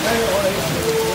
没有我得